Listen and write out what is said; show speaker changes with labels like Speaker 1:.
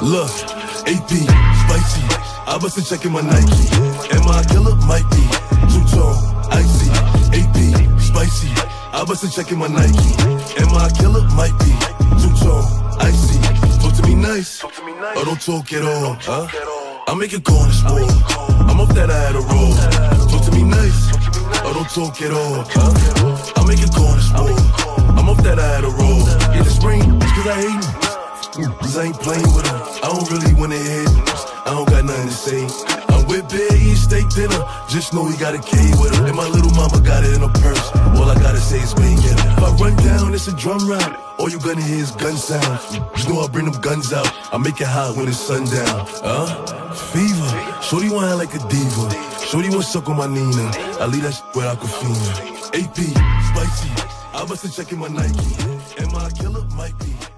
Speaker 1: Look, AP, spicy. I wasn't checking my Nike. Am I a killer? Might be. Two tone, icy. AP, spicy. I wasn't checking my Nike. Am I a killer? Might be. Two tone, icy. Talk to me nice. Or oh, don't talk at all, huh? I make on this wall. I'm off that I had a roll. Talk to me nice. Or oh, don't talk at all, huh? I make on this wall. I'm off that I had a roll. Yeah, the spring, it's cause I hate I ain't playing with them. I don't really wanna hear hit. I don't got nothing to say. I'm with Bear eating steak dinner. Just know he got a K with him. And my little mama got it in her purse. All I gotta say is we wait, yeah. If I run down, it's a drum round. All you gonna hear is gun sounds. Just know I bring them guns out. I make it hot when it's sundown. Huh? Fever. Shorty wanna like a diva. Shorty wanna suck on my Nina. I leave that shit where I could feel AP, spicy. I wasn't checking my Nike. Am I a killer? Might be.